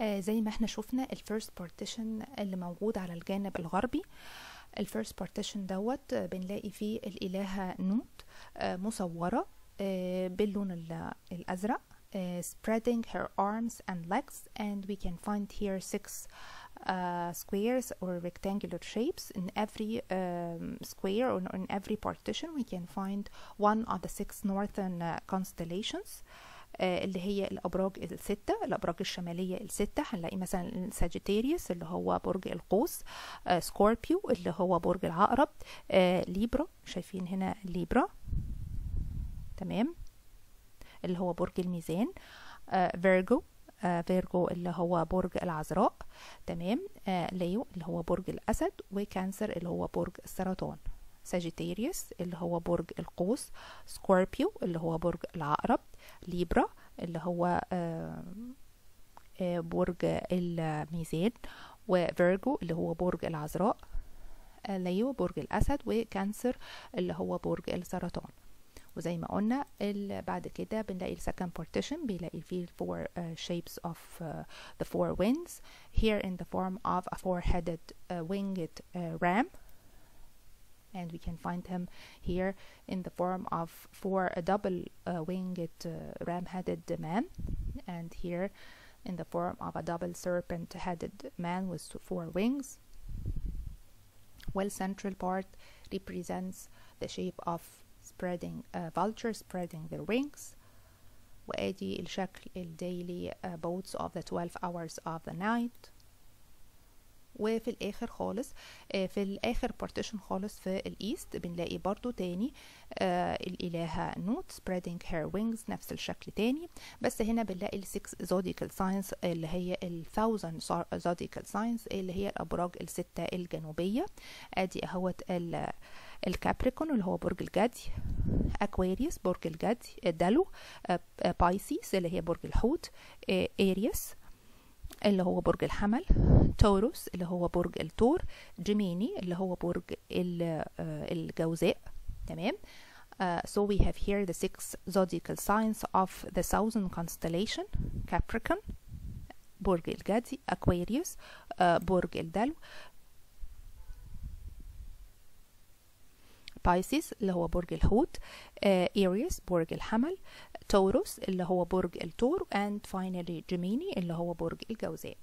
آه زي ما إحنا شفنا ال first partition اللي موجود على الجانب الغربي ال first partition دوت آه، بنلاقي فيه الإلهة نوت آه مصورة آه باللون ال- الأزرق آه spreading her arms and legs and we can find here six uh, squares or rectangular shapes in every um, square or in every partition we can find one of the six northern uh, constellations آه، اللي هي الأبراج الستة الأبراج الشمالية الستة. هنلاقي مثلا ال Sagittarius اللي هو برج القوس آه، Scorpio اللي هو برج العقرب آه، Libra شايفين هنا Libra تمام. اللي هو برج الميزان آه، Virgo آه، Virgo اللي هو برج العذراء. تمام. آه، ليو اللي هو برج الأسد و Cancer اللي هو برج السرطان. Sagittarius اللي هو برج القوس Scorpio اللي هو برج العقرب. Libra اللي هو آه، آه، برج الميزان و Virgo اللي هو برج العذراء آه، ليو برج الأسد و Cancer اللي هو برج السرطان. وزي ما قلنا بعد كده بنلاقي ال second partition بنلاقي فيه four uh, shapes of uh, the four winds here in the form of a four-headed uh, winged uh, ram. and we can find him here in the form of four a double uh, winged uh, ram-headed man and here in the form of a double serpent-headed man with four wings while central part represents the shape of spreading uh, vulture spreading their wings وادي الشكل الديلي uh, boats of the 12 hours of the night وفي الآخر خالص آه، في الآخر partition خالص في ال east بنلاقي برضو تاني آه الإلهة نوت spreading her wings نفس الشكل تاني. بس هنا بنلاقي ال 6 zodiacal signs اللي هي ال 1000 zodiacal signs اللي هي الأبراج الستة الجنوبية. أدي أهوت ال ال Capricorn اللي هو برج الجدي Aquarius برج الجدي دلو Pisces اللي هي برج الحوت Aries اللي هو برج الحمل Taurus اللي هو برج الثور Gemini اللي هو برج آه، الجوزاء تمام؟ Uh, so we have here the six zodiacal signs of the southern constellation Capricorn برج الجدي Aquarius uh, برج الدلو Pisces اللي هو برج الحوت Aries برج الحمل Taurus اللي هو برج الثور and finally Gemini اللي هو برج الجوزاء.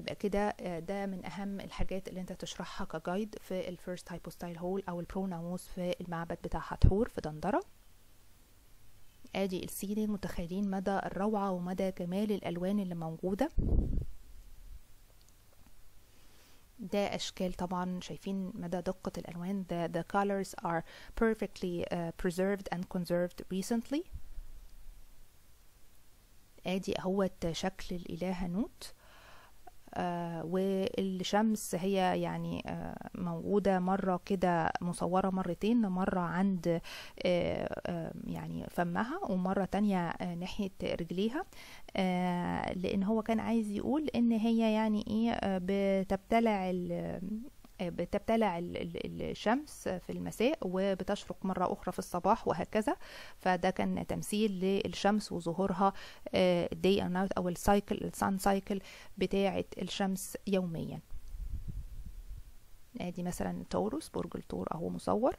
يبقى كده آه، ده من أهم الحاجات اللي انت تشرحها ك guide في ال first hypostyle hall أو ال pronaos في المعبد بتاع حتحور في دندرة. آدي ال scene متخيلين مدى الروعة ومدى جمال الألوان اللي موجودة. ده أشكال طبعا شايفين مدى دقة الألوان. The, the colors are perfectly uh, preserved and conserved recently. آدي أهوت شكل الالهه نوت. والشمس هي يعني آه موجودة مرة كده مصورة مرتين مرة عند آه آه يعني فمها ومرة تانية آه ناحية رجليها. آه لأن هو كان عايز يقول إن هي يعني إيه آه بتبتلع آه، بتبتلع ال- ال- الشمس في المساء وبتشرق مرة أخرى في الصباح وهكذا. فده كان تمثيل للشمس وظهورها آه، day and night أو ال cycle ال sun cycle بتاعة الشمس يوميا. آدي مثلا Taurus برج الثور أهو مصور.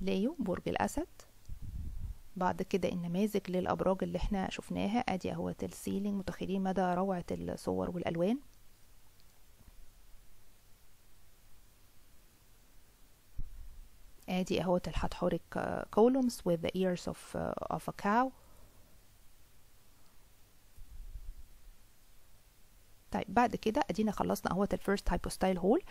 ليو برج الأسد. بعد كده النماذج للأبراج اللي إحنا شفناها. أدي اهوت ال ceiling متخيلين مدى روعة الصور والألوان. أدي اهوت ال Hathoric columns with the ears of, uh, of a cow. طيب بعد كده ادينا خلصنا اهوت ال first hypostyle hall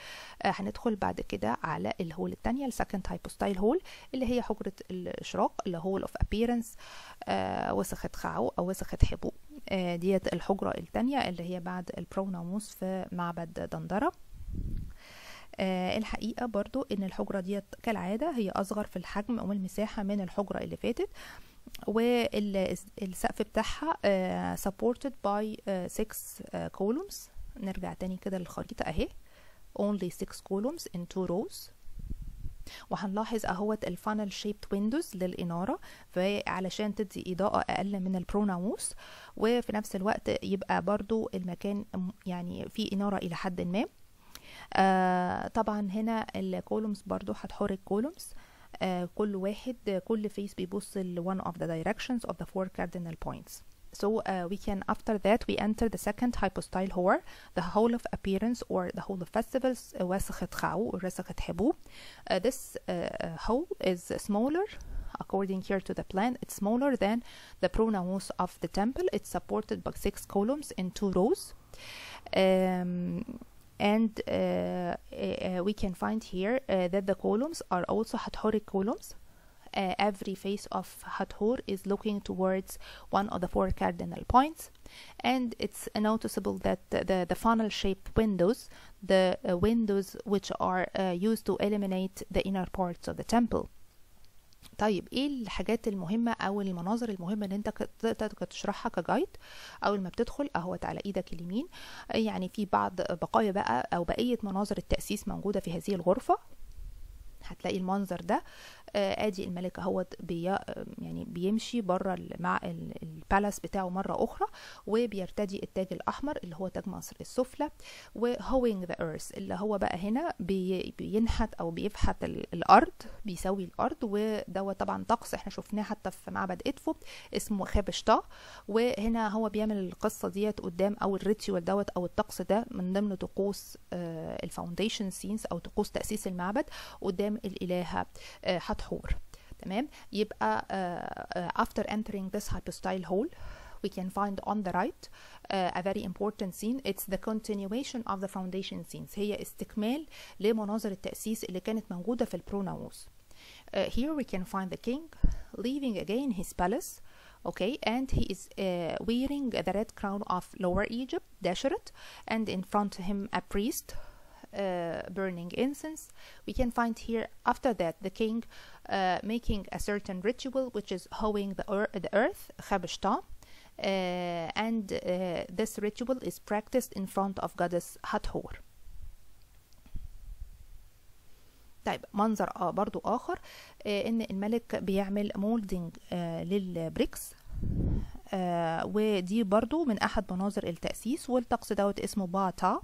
آه هندخل بعد كده على ال hall الثانية ال second hypostyle hall اللي هي حجرة الاشراق اللي hall of appearance آه وسخة خاو أو وسخة حبوب آه ديت الحجرة الثانية اللي هي بعد ال pronaos في معبد دندرة. آه الحقيقة برضو إن الحجرة ديت كالعادة هي أصغر في الحجم أو المساحة من الحجرة اللي فاتت. والسقف بتاعها آه supported by uh, six uh, columns. نرجع تاني كده للخريطة اهي. Only six columns in two rows. وهنلاحظ اهوت ال funnel-shaped windows للإنارة فعلشان تدي إضاءة أقل من ال pronaos وفي نفس الوقت يبقى برضو المكان يعني فيه إنارة إلى حد ما. آه طبعا هنا الكولومز برضو هتحرك كولومز آه كل واحد كل فيس بيبص ل one of the directions of the four cardinal points So uh, we can after that we enter the second hypostyle hor the whole of appearance or the whole of festivals uh, وسخة خاو or وسخة حبوب uh, this uh, whole is smaller according here to the plan it's smaller than the pronaos of the temple it's supported by six columns in two rows um, and uh, uh, we can find here uh, that the columns are also Hathoric columns. Uh, every face of Hathor is looking towards one of the four cardinal points, and it's noticeable that the, the, the funnel-shaped windows, the uh, windows which are uh, used to eliminate the inner parts of the temple, طيب إيه الحاجات المهمة أو المناظر المهمة اللي أنت تقدر تشرحها ك guide أول ما بتدخل أهوت على إيدك اليمين يعني في بعض بقايا بقى أو بقية مناظر التأسيس موجودة في هذه الغرفة. هتلاقي المنظر ده آه آدي الملك أهوت بي يعني بيمشي بره مع ال palace بتاعه مرة أخرى وبيرتدي التاج الأحمر اللي هو تاج مصر السفلى و hoeing the earth اللي هو بقى هنا بي بينحت أو بيفحت الأرض بيسوي الأرض ودوت طبعا طقس إحنا شفناه حتى في معبد ادفو اسمه خابشتا وهنا هو بيعمل القصة ديت قدام أو ال ritual دوت أو الطقس ده من ضمن طقوس آه ال foundation scenes أو طقوس تأسيس المعبد قدام الالهه آه حور تمام يبقى uh, uh, after entering this hypostyle hall we can find on the right uh, a very important scene it's the continuation of the foundation scenes هي استكمال لمناظر التأسيس اللي كانت موجودة في البروناوس uh, here we can find the king leaving again his palace okay and he is uh, wearing the red crown of lower Egypt Desheret and in front of him a priest uh, burning incense. We can find here after that the king uh, making a certain ritual which is hoeing the, ear the earth, Khabishta. Uh, and this ritual is practiced in front of goddess Hathor. طيب منظر آه برضو آخر آه إن الملك بيعمل مولدنج آه للبريكس آه ودي برضو من أحد مناظر التأسيس والطقس دوت اسمه باتا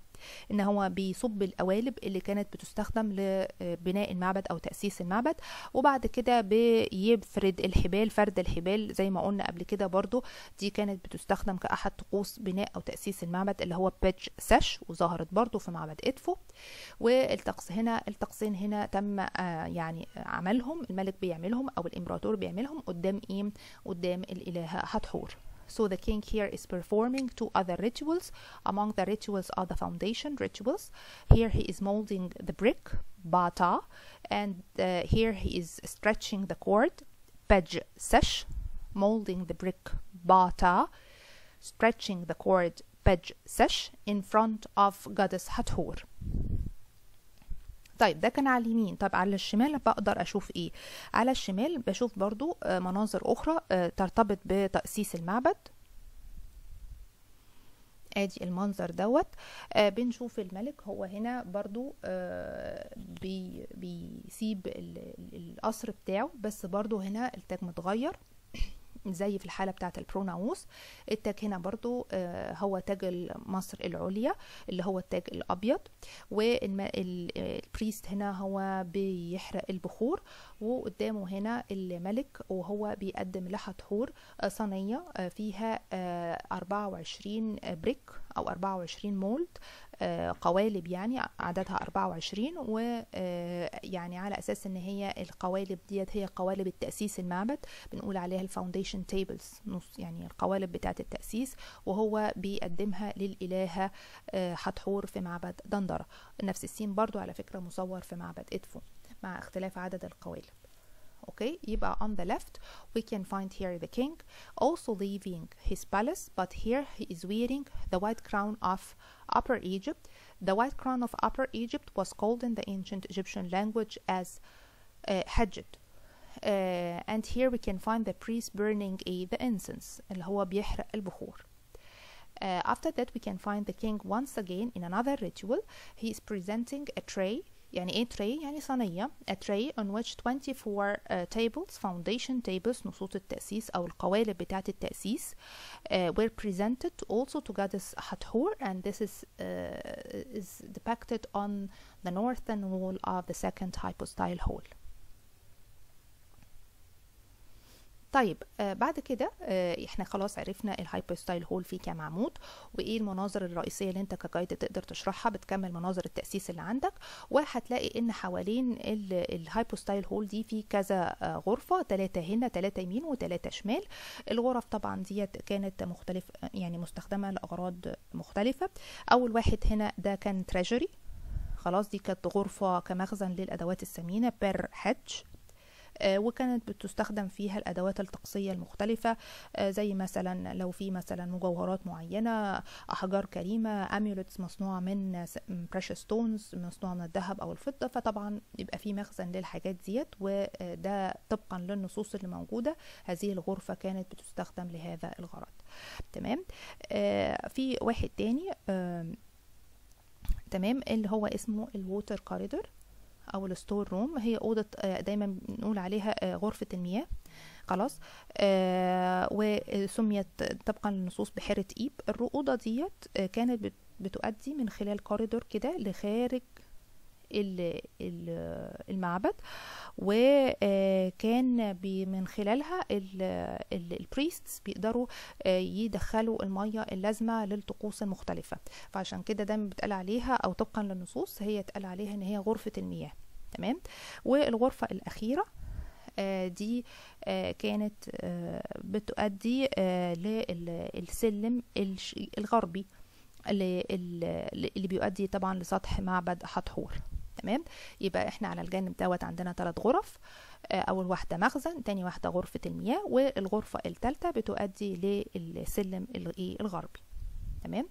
إن هو بيصب القوالب اللي كانت بتستخدم لبناء المعبد أو تأسيس المعبد وبعد كده بيفرد الحبال فرد الحبال زي ما قلنا قبل كده برضو دي كانت بتستخدم كأحد طقوس بناء أو تأسيس المعبد اللي هو pedj shes وظهرت برضو في معبد إدفو. والطقس هنا الطقسين هنا تم يعني عملهم الملك بيعملهم أو الإمبراطور بيعملهم قدام إيه؟ قدام الالهه حتحور So the king here is performing two other rituals. Among the rituals are the foundation rituals. Here he is molding the brick, bata, and uh, here he is stretching the cord, pej sesh, molding the brick, bata, stretching the cord, pej sesh, in front of goddess Hathor. طيب ده كان على اليمين. طب على الشمال بقدر أشوف إيه؟ على الشمال بشوف برضو مناظر أخرى ترتبط بتأسيس المعبد. آدي المنظر دوت. آه بنشوف الملك. هو هنا برضو آه بي بيسيب القصر بتاعه بس برضو هنا التاج متغير. زي في الحالة بتاعة البروناوس. التاج هنا برضو آه هو تاج مصر العليا اللي هو التاج الأبيض وال priest هنا هو بيحرق البخور وقدامه هنا الملك وهو بيقدم لحتحور صينية فيها 24 brick أو 24 mould قوالب يعني عددها 24 ويعني على أساس إن هي القوالب ديت هي قوالب التأسيس المعبد بنقول عليها ال foundation tablets نص يعني القوالب بتاعه التأسيس وهو بيقدمها للالهه حتحور في معبد دندرة. نفس السين برضو على فكرة مصور في معبد إدفو مع اختلاف عدد القوالب. okay يبقى on the left we can find here the king also leaving his palace but here he is wearing the white crown of upper Egypt the white crown of upper Egypt was called in the ancient Egyptian language as uh, Hajjat uh, and here we can find the priest burning a the incense اللي هو بيحرق البخور Uh, after that, we can find the king once again in another ritual. He is presenting a tray يعني ايه tray يعني صينية a tray on which 24 uh, tables foundation tables نصوص التأسيس أو القوالب بتاعة التأسيس uh, were presented also to goddess Hathor and this is uh, is depicted on the northern wall of the second hypostyle hall طيب آه بعد كده آه إحنا خلاص عرفنا ال hypostyle hall فيه كام عمود وايه المناظر الرئيسية اللي انت ك guide تقدر تشرحها بتكمل مناظر التأسيس اللي عندك وهتلاقي ان حوالين ال hypostyle hall دي في كذا آه غرفة ثلاثة هنا ثلاثة يمين وثلاثه شمال. الغرف طبعا ديت كانت مختلف يعني مستخدمة لأغراض مختلفة. أول واحد هنا ده كان treasury خلاص دي كانت غرفة كمخزن للأدوات الثمينة بير هيدج وكانت بتستخدم فيها الأدوات الطقسية المختلفة زي مثلا لو في مثلا مجوهرات معينة أحجار كريمة amulets مصنوعة من precious stones مصنوعة من الذهب أو الفضة فطبعا يبقى في مخزن للحاجات ديت وده طبقا للنصوص اللي موجودة. هذه الغرفة كانت بتستخدم لهذا الغرض. تمام؟ آه في واحد تاني آه تمام اللي هو اسمه ال water corridor أو ال store room هي أوضة دايما بنقول عليها غرفة المياه. خلاص. آه وسميت طبقا للنصوص بحيرة إيب. الاوضه ديت كانت بتؤدي من خلال كوريدور كده لخارج المعبد. وكان من خلالها ال priests بيقدروا يدخلوا المية اللازمة للطقوس المختلفة. فعشان كده دايما بتقال عليها أو طبقا للنصوص هي اتقال عليها إن هي غرفة المياه. تمام؟ والغرفة الأخيرة دي كانت بتؤدي للسلم الغربي اللي بيؤدي طبعا لسطح معبد حتحور تمام يبقى إحنا على الجانب دوت عندنا ثلاث غرف اول واحدة مخزن تاني واحدة غرفه المياه والغرفه الثالثه بتؤدي للسلم الغربي تمام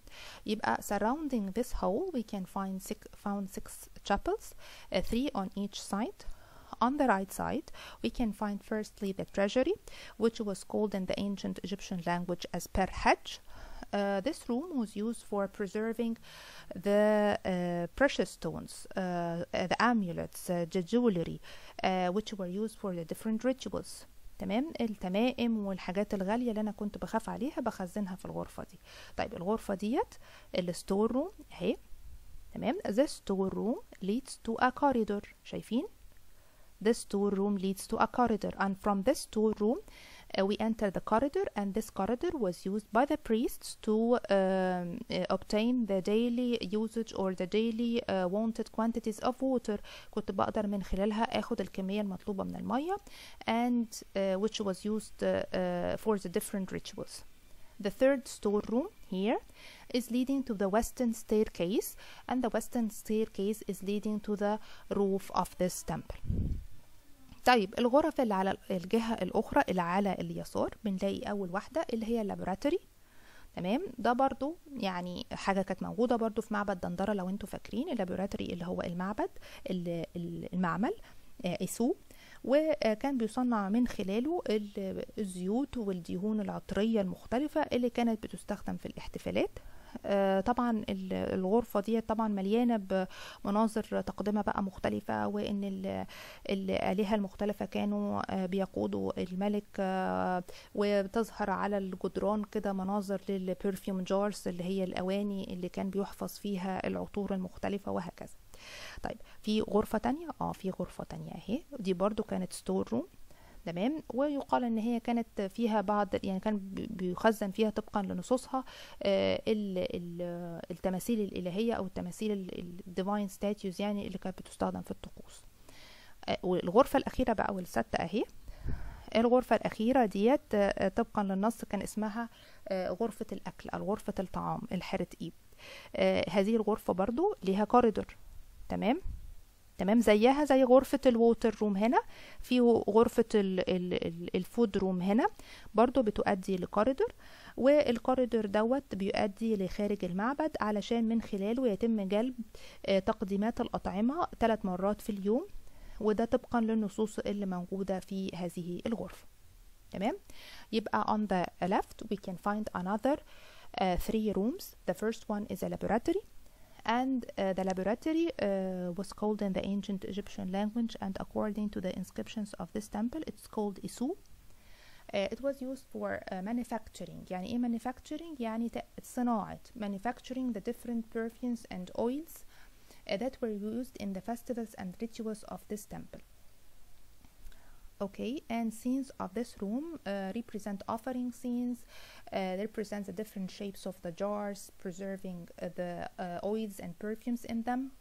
يبقى surrounding this hole we can find six, found six chapels uh, three on each side on the right side we can find firstly the treasury which was called in the ancient Egyptian language as per hajj uh, this room was used for preserving the uh, precious stones, uh, the amulets, the jewelry, which were used for the different rituals. تمام التمائم والحاجات الغاليه اللي أنا كنت بخاف عليها بخزنها في الغرفه دي طيب الغرفه ديت الستور روم اهي تمام the store room leads to a corridor شايفين the store room leads to a corridor and from this store room uh, we enter the corridor and this corridor was used by the priests to um, uh, obtain the daily usage or the daily uh, wanted quantities of water كنت بقدر من خلالها اخد الكمية المطلوبة من المية and uh, which was used uh, uh, for the different rituals. The third storeroom here is leading to the western staircase and the western staircase is leading to the roof of this temple. طيب الغرف اللي على الجهة الأخرى اللي على اليسار بنلاقي أول واحدة اللي هي ال laboratory تمام؟ ده برضو يعني حاجة كانت موجودة برضو في معبد دندرة لو أنتوا فاكرين ال laboratory اللي هو المعبد المعمل إيسو وكان بيصنع من خلاله الزيوت والدهون العطرية المختلفة اللي كانت بتستخدم في الاحتفالات. طبعا الغرفة دي طبعا مليانة بمناظر تقدمة بقى مختلفة وإن الآلهة المختلفة كانوا بيقودوا الملك وبتظهر على الجدران كده مناظر للبرفيوم جارز اللي هي الأواني اللي كان بيحفظ فيها العطور المختلفة وهكذا. طيب في غرفة تانية؟ آه في غرفة تانية أهي. دي برضو كانت store room تمام؟ ويقال إن هي كانت فيها بعض يعني كان بيخزن فيها طبقا لنصوصها التماثيل الإلهية أو التماثيل ال divine statues يعني اللي كانت بتستخدم في الطقوس. والغرفة الأخيرة بقى والسادسه أهي. الغرفة الأخيرة ديت طبقا للنص كان اسمها غرفة الأكل أو غرفة الطعام الحرة إيب. هذه الغرفة برضو ليها كوريدور تمام؟ تمام؟ زيها زي غرفة ال water room هنا. في غرفة ال ال ال food room هنا برضو بتؤدي ل corridor وال corridor دوت بيؤدي لخارج المعبد علشان من خلاله يتم جلب تقديمات الأطعمة ثلاث مرات في اليوم وده طبقا للنصوص اللي موجودة في هذه الغرفة. تمام؟ يبقى on the left we can find another uh, three rooms. The first one is a laboratory. and uh, the laboratory uh, was called in the ancient Egyptian language and according to the inscriptions of this temple it's called Isu uh, it was used for uh, manufacturing يعني ايه manufacturing يعني ت- صناعة manufacturing the different perfumes and oils uh, that were used in the festivals and rituals of this temple okay and scenes of this room uh, represent offering scenes uh, represent the different shapes of the jars preserving uh, the uh, oils and perfumes in them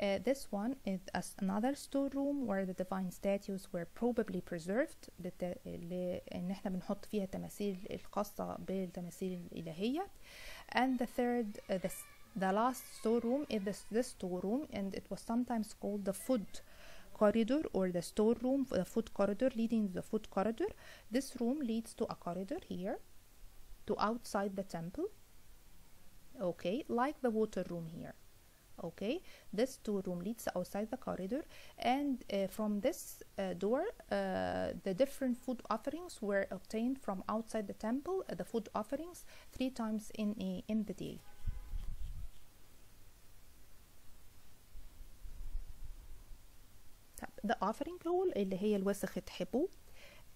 Uh, this one is as another storeroom where the divine statues were probably preserved لت... لأن احنا بنحط فيها تماثيل الخاصة بالتماثيل الإلهية and the third uh, the, s- the last storeroom is the, the storeroom and it was sometimes called the food corridor or the storeroom the food corridor leading to the food corridor. This room leads to a corridor here to outside the temple. Okay like the water room here. Okay this two room leads outside the corridor. And uh, from this uh, door uh, the different food offerings were obtained from outside the temple uh, the food offerings three times in a, in the day the offering hall اللي هي الوسخة حبو.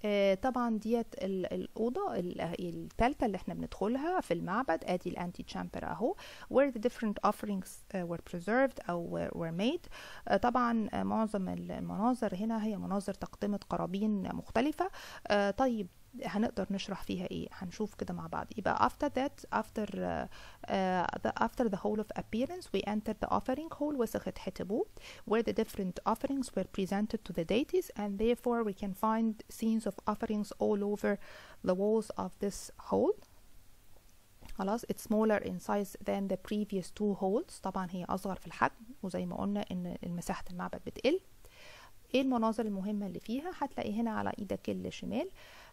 آه، طبعا ديت ال- الأوضة ال- التالتة اللي إحنا بندخلها في المعبد. أدي الأنتي تشامبر أهو. Where the different offerings uh, were preserved were, were made. آه، طبعا آه، معظم المناظر هنا هي مناظر تقدمة قرابين مختلفة. آه، طيب هنقدر نشرح فيها إيه هنشوف كده مع بعض يبقى after that after uh, uh, the, after the hall of appearance we entered the offering hall وسخة حتبو where the different offerings were presented to the deities and therefore we can find scenes of offerings all over the walls of this hall خلاص it's smaller in size than the previous two halls طبعا هي أصغر في الحجم وزي ما قلنا إن مساحة المعبد بتقل إيه المناظر المهمة اللي فيها؟ هتلاقي هنا على إيدك الشمال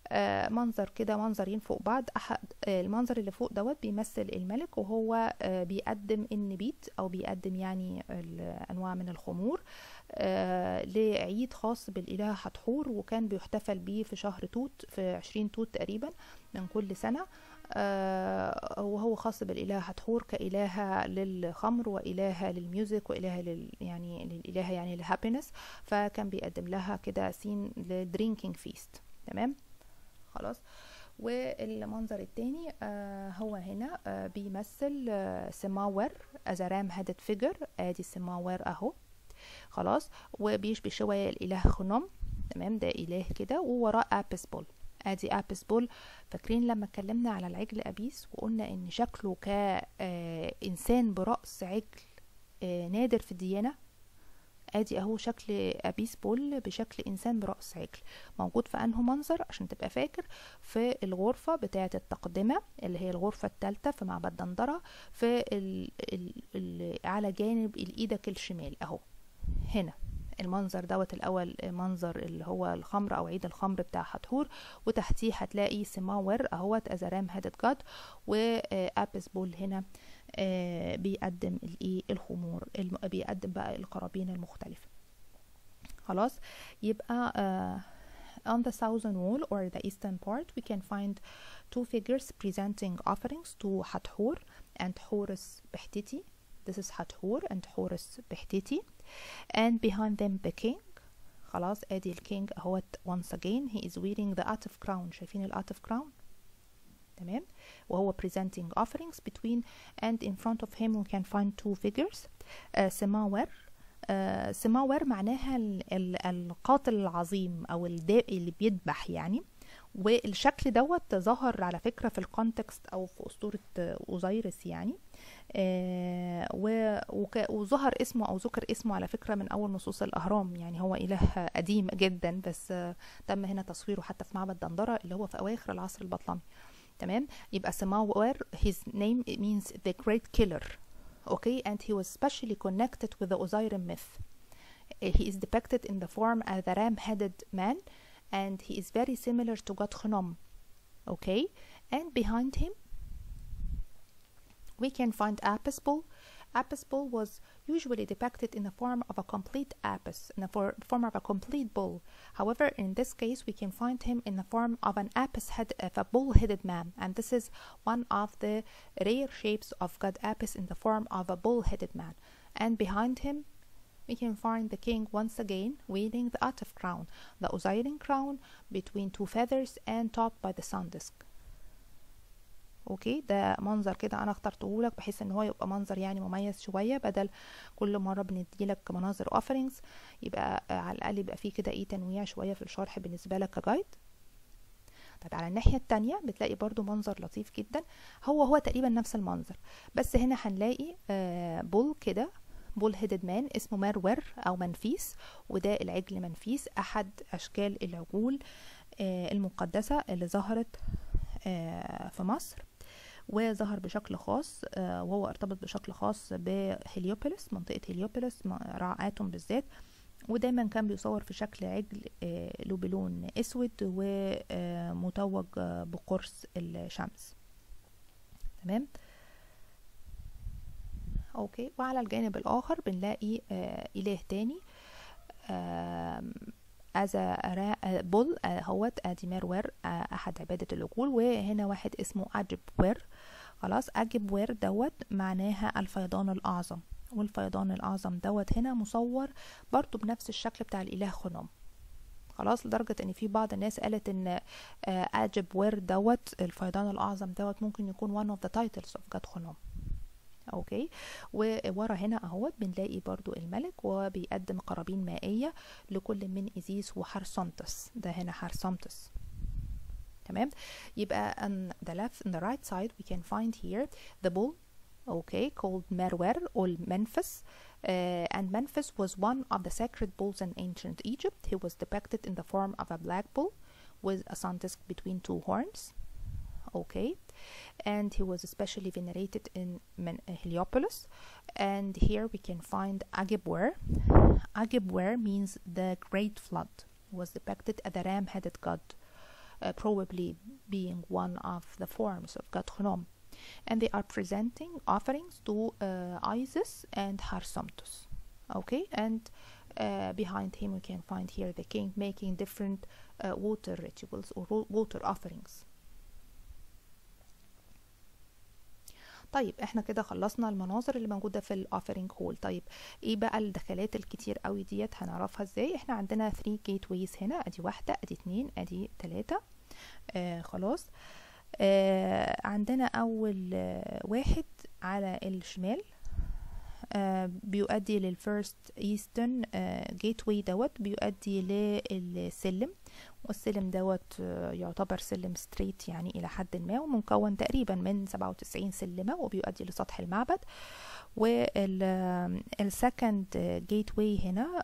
آه منظر كده منظرين فوق بعض. أحد آه المنظر اللي فوق دوت بيمثل الملك وهو آه بيقدم النبيت أو بيقدم يعني أنواع من الخمور آه لعيد خاص بالإله حتحور وكان بيحتفل بيه في شهر توت في عشرين توت تقريبا من كل سنة. وهو خاص بالإله حتحور كإلهة للخمر وإلهة لل music وإلهة لل يعني للإلهة يعني لل happiness فكان بيقدم لها كده scene ل drinking feast. تمام؟ خلاص. والمنظر التاني آه هو هنا آه بيمثل آه سماور as a ram headed figure آدي سماور أهو. خلاص. وبيشبه شوية الإله خنوم تمام؟ ده إله كده. ووراه Apis bull ادي Apis bull. فاكرين لما اتكلمنا على العجل أبيس وقلنا إن شكله كإنسان برأس عجل آه نادر في الديانة؟ أدي أهو شكل Apis bull بشكل إنسان برأس عجل موجود في أنه منظر عشان تبقى فاكر في الغرفة بتاعة التقدمة اللي هي الغرفة الثالثة في معبد دندرة في ال ال ال على جانب الايدك الشمال أهو هنا. المنظر دوت الأول منظر اللي هو الخمر أو عيد الخمر بتاع حتحور وتحتيه هتلاقي سماور أهوت ازرام هادت جاد وابس بول هنا آه بيقدم الإيه؟ الخمور. بيقدم بقى القرابين المختلفة. خلاص؟ يبقى آه on the southern wall or the eastern part we can find two figures presenting offerings to Hathor and Horus Behtiti this is Hathor and Horus Behtiti and behind them the king. خلاص ادي الكينج اهوت once again. He is wearing the Atif crown. شايفين الأتف crown تمام. وهو presenting offerings between and in front of him. We can find two figures. uh, سماور uh, سماور معناها ال ال القاتل العظيم أو الداء اللي بيذبح يعني. والشكل دوت ظهر على فكرة في ال context أو في أسطورة اوزيرس يعني. وظهر اسمه أو ذكر اسمه على فكرة من اول نصوص الاهرام يعني هو اله قديم جدا بس آه تم هنا تصويره حتى في معبد دندرة اللي هو في اواخر العصر البطلمي تمام يبقى سماور his name means the great killer okay and he was specially connected with the Osirian myth he is depicted in the form as a ram-headed man and he is very similar to God Khnum okay and behind him we can find apis bull. Apis bull was usually depicted in the form of a complete apis, in the for- form of a complete bull. However, in this case, we can find him in the form of an apis head, of a bull-headed man, and this is one of the rare shapes of god Apis in the form of a bull-headed man. And behind him, we can find the king once again wearing the Atef crown, the Osirian crown between two feathers and topped by the sun disk. okay؟ ده منظر كده أنا اخترته لك بحيث إن هو يبقى منظر يعني مميز شوية بدل كل مرة بنديلك مناظر offerings يبقى على الأقل يبقى فيه كده إيه تنويع شوية في الشرح بالنسبة لك ك guide طيب على الناحية التانية بتلاقي برضو منظر لطيف جدا. هو هو تقريبا نفس المنظر. بس هنا هنلاقي آه بول كده بول هيدد مان اسمه مرور أو منفيس وده العجل منفيس أحد أشكال العجول آه المقدسة اللي ظهرت آه في مصر. وظهر بشكل خاص وهو ارتبط بشكل خاص بهليوبوليس منطقة هليوبوليس رعاتهم بالذات. ودايما كان بيصور في شكل عجل له بلون أسود ومتوج بقرص الشمس. تمام؟ okay. وعلى الجانب الآخر بنلاقي إله تاني as a bull هوت ادي مرور أحد عبادة العجول وهنا واحد اسمه اجب وير. خلاص اجب وير دوت معناها الفيضان الأعظم. والفيضان الأعظم دوت هنا مصور برضو بنفس الشكل بتاع الإله خنوم خلاص لدرجة إن في بعض الناس قالت إن اجب وير دوت الفيضان الأعظم دوت ممكن يكون one of the titles of God خنوم okay؟ وورا هنا أهوت بنلاقي برضو الملك وبيقدم قرابين مائية لكل من إزيس وحرسونتس ده هنا حرسونتس تمام يبقى on the left on the right side we can find here the bull okay called Merwer or Memphis uh, and Memphis was one of the sacred bulls in ancient Egypt he was depicted in the form of a black bull with a sun disk between two horns okay and he was especially venerated in Heliopolis and here we can find Agibwer Agibwer means the great flood was depicted as a ram-headed god uh, probably being one of the forms of God and they are presenting offerings to uh, Isis and Harsomtus okay? And uh, behind him we can find here the king making different water rituals or water offerings طيب إحنا كده خلصنا المناظر اللي موجودة في ال offering hall طيب إيه بقى الدخلات الكتير قوي ديت هنعرفها إزاي؟ إحنا عندنا 3 gateways هنا أدي واحدة أدي اتنين أدي تلاتة. آه خلاص. آه عندنا أول آه واحد على الشمال. بيؤدي لل first eastern gateway دوت بيؤدي للسلم والسلم دوت يعتبر سلم straight يعني إلى حد ما ومكون تقريبا من 97 سلمة وبيؤدي لسطح المعبد. وال second gateway هنا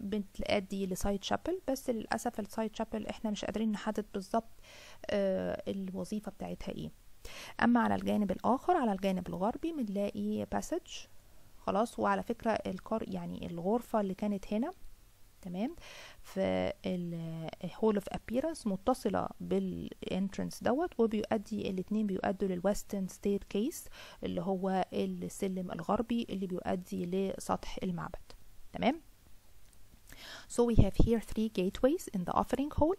بتؤدي ل side chapel بس للأسف ال side chapel إحنا مش قادرين نحدد بالظبط الوظيفة بتاعتها إيه. أما على الجانب الآخر على الجانب الغربي بنلاقي passage خلاص وعلى فكرة القر يعني الغرفة اللي كانت هنا تمام في of appearance متصلة بال entrance دوت وبيؤدي الاتنين بيؤدوا لل western staircase اللي هو السلم الغربي اللي بيؤدي لسطح المعبد تمام So we have here three gateways in the offering hall.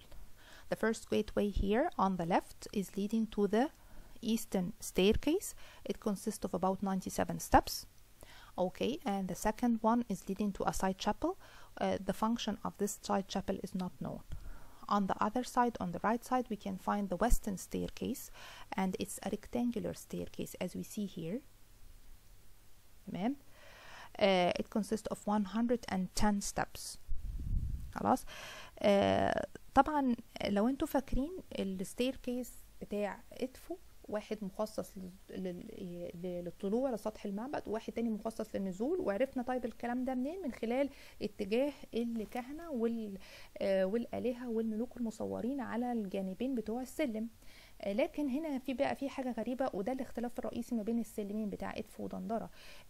The first gateway here on the left is leading to the eastern staircase. It consists of about 97 steps. Okay, and the second one is leading to a side chapel. Uh, the function of this side chapel is not known. On the other side, on the right side, we can find the western staircase, and it's a rectangular staircase as we see here. تمام uh, it consists of 110 steps خلاص uh, طبعا لو انتوا فاكرين الستيركيس بتاع ادفو واحد مخصص للطلوع لسطح المعبد وواحد تاني مخصص للنزول وعرفنا طيب الكلام ده منين؟ من خلال اتجاه الكهنة وال والآلهة والملوك المصورين على الجانبين بتوع السلم. لكن هنا في بقى في حاجة غريبة وده الاختلاف الرئيسي ما بين السلمين بتاع ادفو ودندره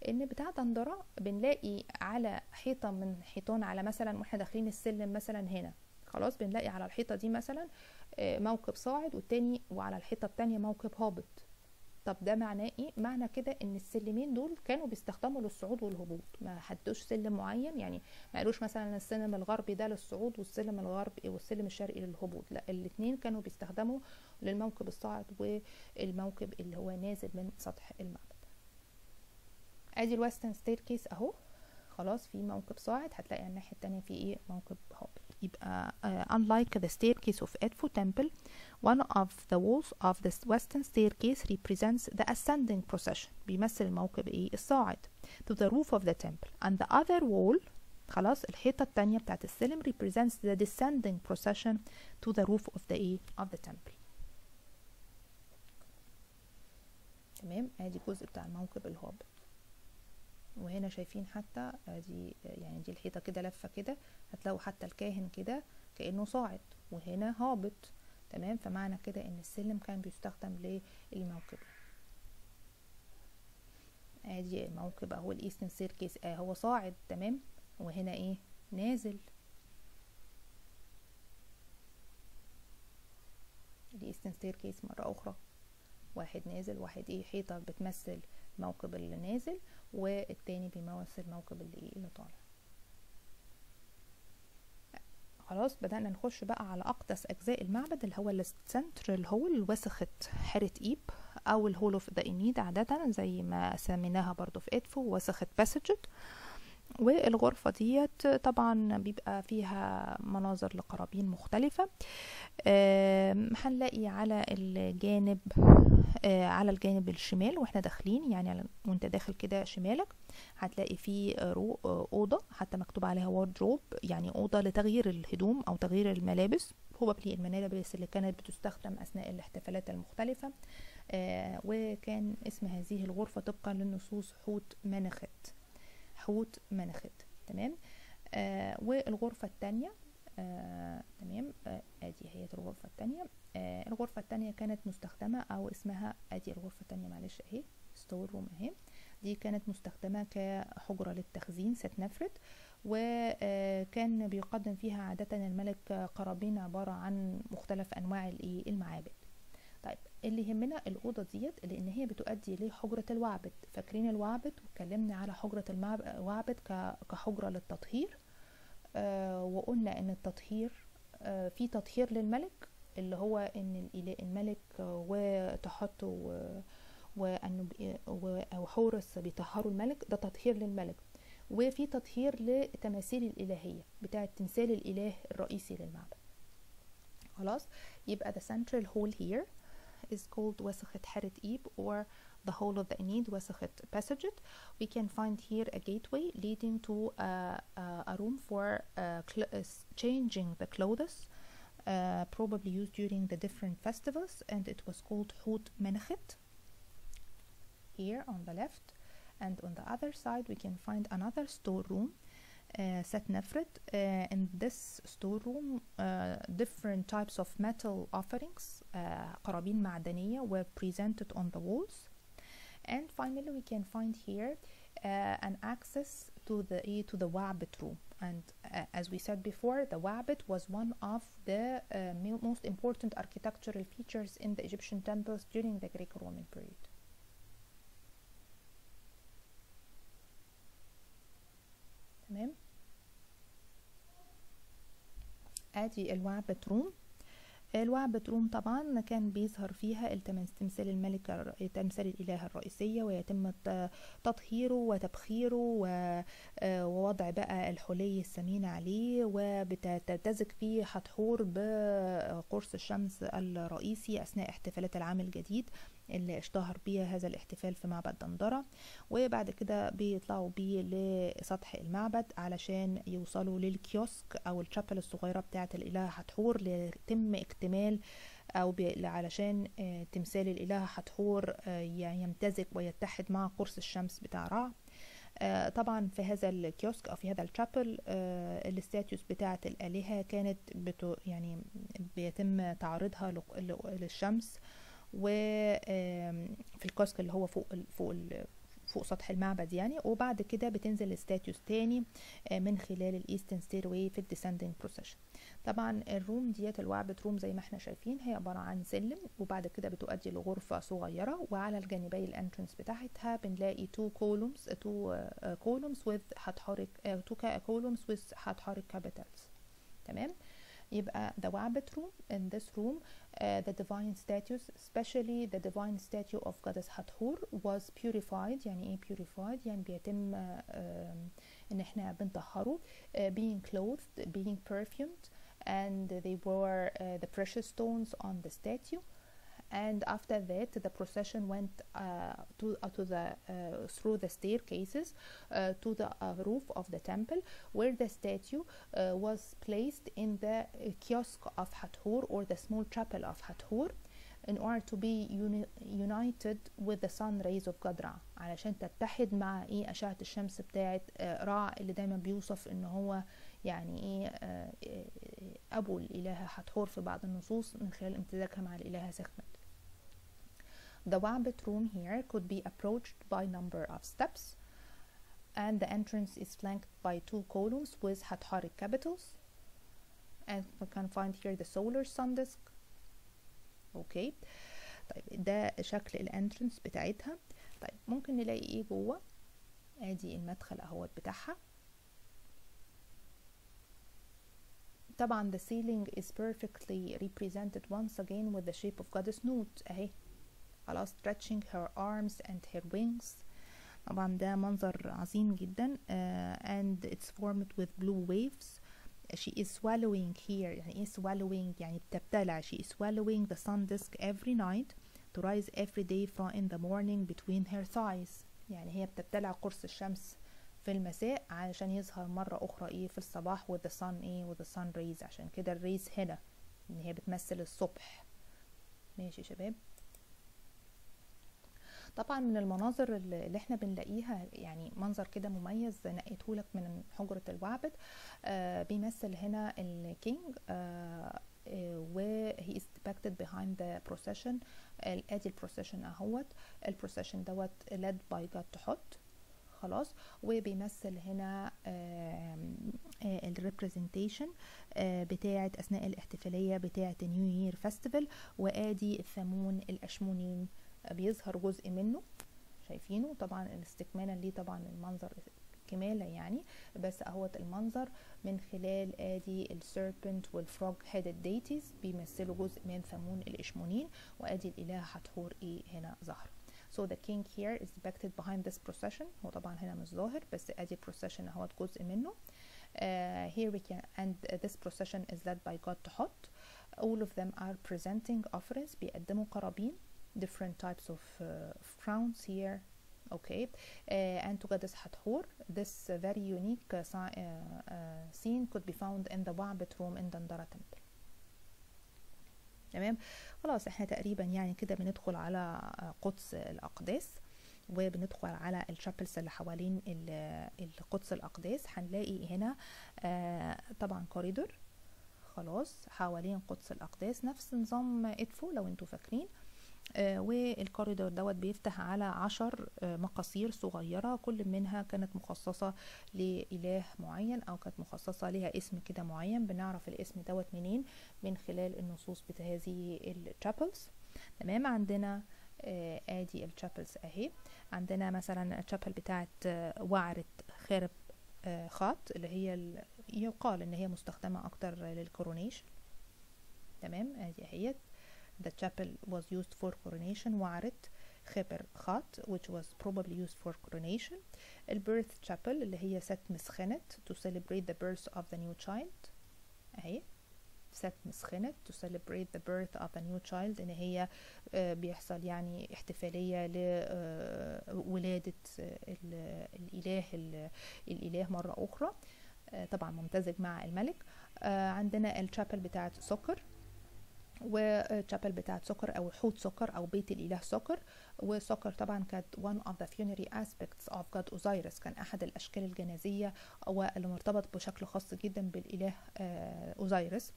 إن بتاع دندره بنلاقي على حيطة من حيطان على مثلا وإحنا داخلين السلم مثلا هنا خلاص بنلاقي على الحيطة دي مثلا موكب صاعد والتاني وعلى الحيطة التانية موكب هابط. طب ده معناه إيه؟ معنى كده إن السلمين دول كانوا بيستخدموا للصعود والهبوط. ما حدوش سلم معين يعني ما قالوش مثلا السلم الغربي ده للصعود والسلم الغربي والسلم الشرقي للهبوط. لا الاثنين كانوا بيستخدموا للموكب الصاعد والموكب اللي هو نازل من سطح المعبد. أدي الويسترن ستيركيس أهو. خلاص في موكب صاعد هتلاقي على الناحيه التانية في إيه موكب هابط يبقى uh, unlike the staircase of Edfu temple one of the walls of the western staircase represents the ascending procession بيمثل الموكب إيه الصاعد to the roof of the temple and the other wall خلاص الحيطة التانية بتاعت السلم represents the descending procession to the roof of the إيه of the temple تمام ادي جزء بتاع الموكب الهابط وهنا شايفين حتى ادي يعني دي الحيطة كده لفة كده هتلاقوا حتى الكاهن كده كأنه صاعد وهنا هابط تمام؟ فمعنى كده إن السلم كان بيستخدم للموكب. آدي موكب أهو ال eastern staircase آه هو صاعد تمام؟ وهنا إيه؟ نازل. ال eastern staircase مرة أخرى واحد نازل واحد إيه؟ حيطة بتمثل موكب اللي نازل والتاني بيمثل موكب اللي إيه اللي طالع. خلاص بدأنا نخش بقى على أقدس أجزاء المعبد اللي هو ال central hall وسخة حارة إيب أو ال hall of the Ennead عادة زي ما سميناها برضو في إدفو وسخة باسجت والغرفة ديت طبعا بيبقى فيها مناظر لقرابين مختلفة. هنلاقي على الجانب على الجانب الشمال وإحنا داخلين يعني وانت داخل كده شمالك هتلاقي في أوضة حتى مكتوب عليها واردروب يعني أوضة لتغيير الهدوم أو تغيير الملابس. هو الملابس اللي كانت بتستخدم أثناء الاحتفالات المختلفة. آه وكان اسم هذه الغرفة طبقا للنصوص حوت منخت حوت منخت تمام؟ آه والغرفة الثانية آه، تمام؟ آه، هي الغرفة التانية. آه، الغرفة التانية كانت مستخدمة أو اسمها أدي الغرفة التانية معلش أهي store room أهي. دي كانت مستخدمة كحجرة للتخزين ست نفرت. وكان بيقدم فيها عادة الملك قرابين عبارة عن مختلف أنواع المعابد. طيب اللي يهمنا الأوضة ديت لأن هي بتؤدي لحجرة الوعبد. فاكرين الوعبت؟ واتكلمنا على حجرة الوعبد كحجرة للتطهير. آه وقلنا إن التطهير آه في تطهير للملك اللي هو إن الملك وانه وحورس بيطهروا الملك ده تطهير للملك. وفي تطهير لتماثيل الإلهية بتاعه تمثال الإله الرئيسي للمعبد. خلاص؟ يبقى the central hall here is called وسخة حارة إيب or the whole of the Enid وسخة passage we can find here a gateway leading to a, a, a room for uh, changing the clothes uh, probably used during the different festivals and it was called Hut Menachet here on the left and on the other side we can find another storeroom uh, set nefret uh, in this storeroom uh, different types of metal offerings uh, قرابين معدنية were presented on the walls and finally we can find here uh, an access to the to the Wa'bit room and uh, as we said before the Wa'bit was one of the uh, most important architectural features in the Egyptian temples during the Greco-Roman period تمام ادي الوعبة روم الوعبة روم طبعا كان بيظهر فيها تمثال الملك تمثال الإله الرئيسية ويتم تطهيره وتبخيره ووضع بقى الحلي الثمين عليه وبتتزج فيه حتحور بقرص الشمس الرئيسي أثناء احتفالات العام الجديد. اللي اشتهر بيها هذا الاحتفال في معبد دندرة وبعد كده بيطلعوا بيه لسطح المعبد علشان يوصلوا للكيوسك أو الشابل الصغيرة بتاعة الإله حتحور ليتم اكتمال أو علشان تمثال الإله حتحور يمتزج ويتحد مع قرص الشمس بتاع رع. طبعا في هذا ال kiosk أو في هذا ال chapel ال statues بتاعة الآلهة كانت بتو يعني بيتم تعريضها للشمس. وفي ال kiosk اللي هو فوق فوق فوق سطح المعبد يعني. وبعد كده بتنزل ال statues تاني من خلال ال eastern stairway في ال descending procession طبعا ال room ديت الوعبت room زي ما إحنا شايفين هي عبارة عن سلم وبعد كده بتؤدي لغرفة صغيرة وعلى الجانبي ال entrance بتاعتها بنلاقي two columns two columns with Hathoric two columns with Hathoric capitals. تمام؟ يبقى the Wabet room in this room uh, the divine statues especially the divine statue of goddess Hathor was purified يعني ايه purified يعني بيتم uh, ان احنا بنطهره uh, being clothed being perfumed and they wore uh, the precious stones on the statue and after that the procession went uh, to, uh, to the uh, through the staircases uh, to the roof of the temple where the statue was placed in the kiosk of Hathor or the small chapel of Hathor in order to be uni united with the sun rays of God Ra علشان تتحد مع ايه اشعة الشمس بتاعت را اللي دايما بيوصف ان هو يعني إيه ابو الالهة حتحور في بعض النصوص من خلال امتزاجها مع الالهة سخمت The Wabbit room here could be approached by number of steps and the entrance is flanked by two columns with Hathoric capitals and we can find here the solar sun disk okay طيب ده شكل ال entrance بتاعتها طيب ممكن نلاقي إيه جوه ادي المدخل اهوت بتاعها طبعا the ceiling is perfectly represented once again with the shape of goddess Nut اهي خلاص stretching her arms and her wings طبعا ده منظر عظيم جدا uh, and it's formed with blue waves she is swallowing here يعني ايه swallowing يعني بتبتلع she is swallowing the sun disk every night to rise every day from in the morning between her thighs يعني هي بتبتلع قرص الشمس في المساء علشان يظهر مرة أخرى إيه في الصباح with the sun إيه with the sun rays عشان كده الريز هنا إن هي بتمثل الصبح. ماشي يا شباب. طبعا من المناظر اللي إحنا بنلاقيها يعني منظر كده مميز نقيته لك من حجرة الوعبد. آه بيمثل هنا ال king آه وهي is depicted behind the procession آدي ال procession أهوت. ال procession دوت led by God Thoth. خلاص وبيمثل هنا ال representation بتاعة أثناء الاحتفالية بتاعة new year festival وآدي الثامون الأشمونين. بيظهر جزء منه شايفينه؟ طبعا الاستكمالا ليه طبعا المنظر كمالة يعني بس أهوت المنظر من خلال آدي ال serpent وال frog headed deities بيمثلوا جزء من ثمون الأشمونين وآدي الإله حتحور إيه هنا ظهر. So the king here is depicted behind this procession هو طبعا هنا مش ظاهر بس ادي procession اهوت جزء منه uh, here we can and this procession is led by God to Hot all of them are presenting offerings بيقدموا قرابين different types of uh, crowns here okay uh, and to goddess Hathor this uh, very unique uh, uh, uh, scene could be found in the Wa'bet room in Dandara temple تمام؟ خلاص إحنا تقريبا يعني كده بندخل على قدس الأقداس وبندخل على الشابلز اللي حوالين القدس الأقداس. هنلاقي هنا آه طبعا كوريدور خلاص حوالين قدس الأقداس. نفس نظام إدفو لو أنتوا فاكرين. والكوريدور دوت بيفتح على عشر آه مقاصير صغيرة كل منها كانت مخصصة لإله معين أو كانت مخصصة لها اسم كده معين. بنعرف الاسم دوت منين؟ من خلال النصوص بتاع هذه ال chapels تمام؟ عندنا آه آدي ال chapels أهي. عندنا مثلا ال chapel بتاعت وعرة خارب خاط اللي هي يقال إن هي مستخدمة أكتر لل coronation تمام؟ آدي أهيت. The chapel was used for coronation وعرت خبر خاط which was probably used for coronation ال birth chapel اللي هي ست مسخنت to celebrate the birth of the new child اهي ست مسخنت to celebrate the birth of the new child ان هي بيحصل يعني احتفالية لولادة الاله الاله مرة أخرى طبعا ممتزج مع الملك عندنا الشابل بتاعت سكر وتشابل بتاعت سكر أو حوت سكر أو بيت الإله سكر. وسكر طبعا كانت one of the funerary aspects of God Osiris. كان أحد الأشكال الجنازية واللي مرتبط بشكل خاص جدا بالإله اوزيرس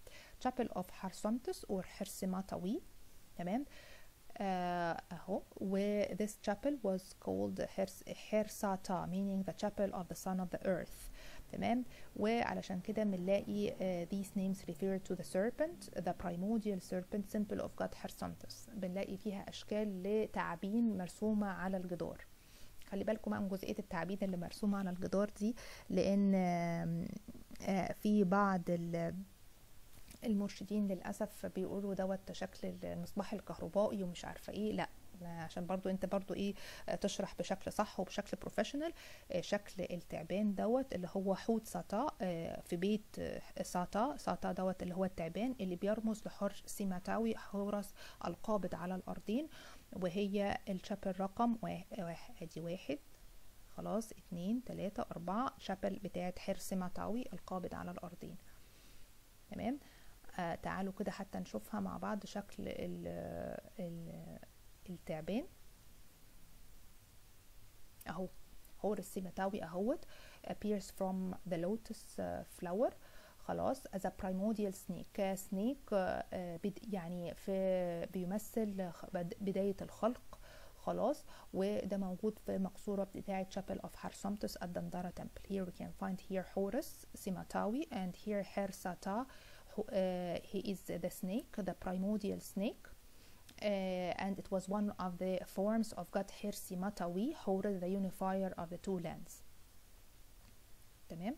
chapel of حرسمتس أو حرسماتوي تمام؟ أهو. و this chapel was called Hersata meaning the chapel of the son of the earth. تمام؟ وعلشان كده بنلاقي uh, these names refer to the serpent the primordial serpent symbol of God Hersantus بنلاقي فيها أشكال لتعابين مرسومة على الجدار. خلي بالكم بقى من جزئية التعابين اللي مرسومة على الجدار دي لأن uh, في بعض المرشدين للأسف بيقولوا دوت شكل المصباح الكهربائي ومش عارفة إيه. لأ عشان برضو انت برضو إيه تشرح بشكل صح وبشكل professional شكل التعبان دوت اللي هو حوت ساتا في بيت ساتا ساتا دوت اللي هو التعبان اللي بيرمز لحر سيماتاوي حورس القابض على الأرضين وهي ال chapel رقم واحد واحد خلاص اتنين تلاتة أربعة chapel بتاعت حر سيماتاوي القابض على الأرضين. تمام؟ آه تعالوا كده حتى نشوفها مع بعض شكل ال ال التعبان اهو هور السيماتاوي اهوت appears from the lotus flower خلاص as a primordial snake snake يعني في بيمثل بداية الخلق خلاص وده موجود في مقصورة بتاعة Chapel of Harsomtus at Dandara Temple here we can find here Horus Simatawi and here Her Sata uh, he is the snake the primordial snake uh, and it was one of the forms of God Hirsi Matawi Horus the unifier of the two lands تمام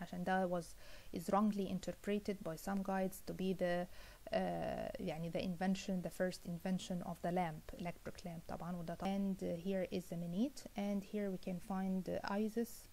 عشان ده was is wrongly interpreted by some guides to be the uh, يعني the invention the first invention of the lamp electric lamp طبعا وده and uh, here is the minute and here we can find uh, Isis